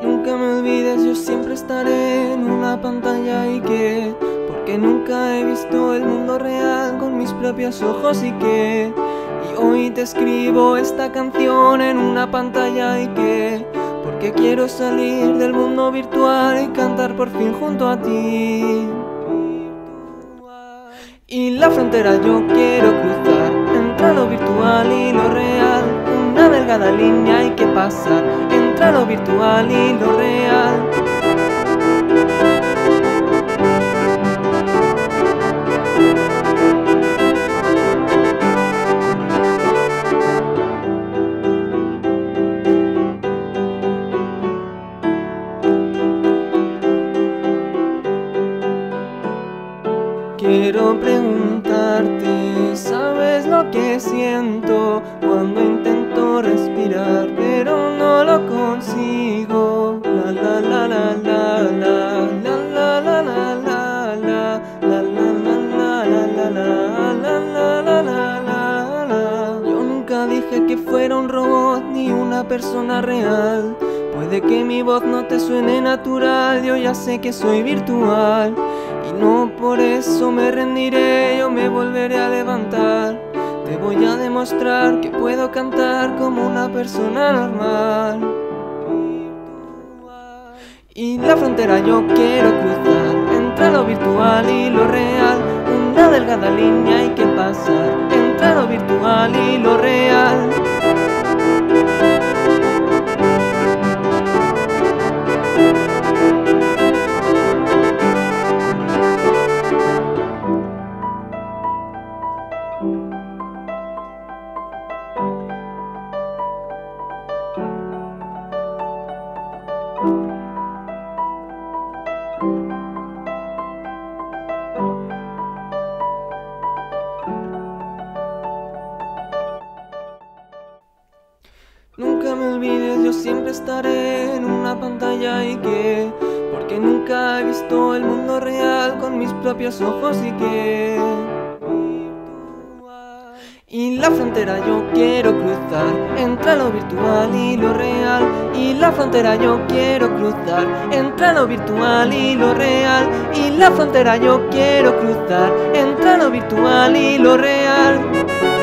Nunca me olvides, yo siempre estaré en una pantalla y que Porque nunca he visto el mundo real con mis propios ojos y que Y hoy te escribo esta canción en una pantalla y que Porque quiero salir del mundo virtual y cantar por fin junto a ti. Y la frontera yo quiero cruzar entre lo virtual y lo real. Una delgada línea hay que pasar entre lo virtual y lo real. Quiero preguntarte, ¿sabes lo que siento cuando intento respirar pero no lo consigo? La la la la la la la la la la la la la la la la la la la la Yo nunca dije que fuera un robot ni una persona real. Puede que mi voz no te suene natural, yo ya sé que soy virtual. Y no por eso me rendiré, yo me volveré a levantar. Te voy a demostrar que puedo cantar como una persona normal. Y la frontera yo quiero cruzar entre lo virtual y lo real. Una delgada línea hay que pasar entre lo virtual y lo Nunca me olvides, yo siempre estaré en una pantalla y que porque nunca he visto el mundo real con mis propios ojos y que la frontera yo quiero cruzar entre lo virtual y lo real. Y la frontera yo quiero cruzar entre lo virtual y lo real. Y la frontera yo quiero cruzar entre lo virtual y lo real